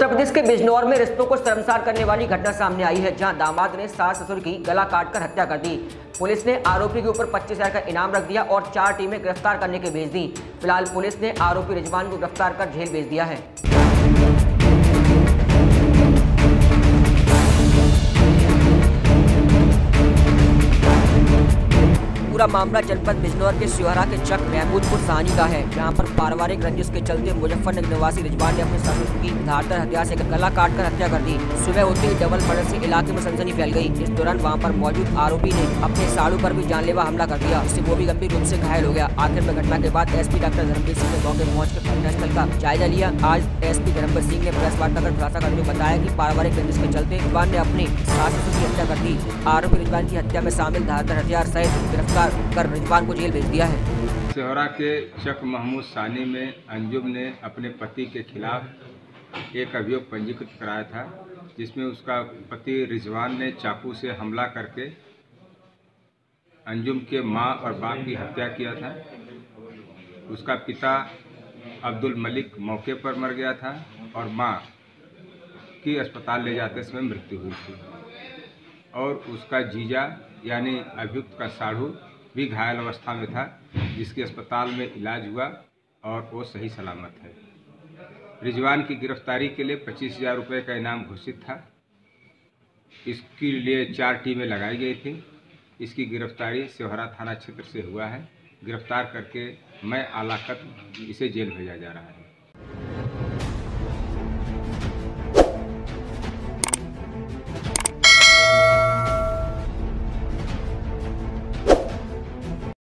उत्तर प्रदेश के बिजनौर में रिश्तों को शर्मसार करने वाली घटना सामने आई है, जहाँ दामाद ने सास ससुर की गला काटकर हत्या कर दी। पुलिस ने आरोपी के ऊपर पच्चीस हज़ार का इनाम रख दिया और चार टीमें गिरफ़्तार करने के भेज दी। फ़िलहाल पुलिस ने आरोपी रिजवान को गिरफ़्तार कर जेल भेज दिया है। पूरा मामला जनपद बिजनौर के सिहरा के चक महमूदपुर सानी का है। जहाँ पर पारिवारिक रंजिश के चलते मुजफ्फरनगर निवासी रिजवान ने अपने ससुर की धारदार हथियार से गला काट कर हत्या कर दी। सुबह होते ही डबल मर्डर से इलाके में सनसनी फैल गई। इस दौरान वहाँ पर मौजूद आरोपी ने अपने साड़ू पर भी जानलेवा हमला कर दिया, जिससे वो भी गंभीर रूप से घायल हो गया। आखिर में घटना के बाद एसपी डॉक्टर धर्मवीर सिंह ने मौके पहुँच कर घटनास्थल का जायजा लिया। आज एसपी धर्मवीर सिंह ने प्रेस वार्ता कर खुलासा करते हुए बताया की पारिवारिक रंजिश के चलते रिजवान ने अपने सास की हत्या कर दी। आरोपी रिजवान की हत्या में शामिल धारदार हथियार सहित गिरफ़्तार कर रिजवान को जेल भेज दिया है। सिहोरा के चक महमूद सानी में अंजुम ने अपने पति के खिलाफ एक अभियोग पंजीकृत कराया था, जिसमें उसका पति रिजवान ने चाकू से हमला करके अंजुम के माँ और बाप की हत्या किया था। उसका पिता अब्दुल मलिक मौके पर मर गया था और माँ की अस्पताल ले जाते समय मृत्यु हुई थी। और उसका जीजा, यानी अभियुक्त का साढ़ू भी घायल अवस्था में था, जिसके अस्पताल में इलाज हुआ और वो सही सलामत है। रिजवान की गिरफ्तारी के लिए पच्चीस हज़ार रुपये का इनाम घोषित था। इसके लिए चार टीमें लगाई गई थी। इसकी गिरफ्तारी सिवहरा थाना क्षेत्र से हुआ है। गिरफ़्तार करके मैं आलाकत इसे जेल भेजा जा रहा है।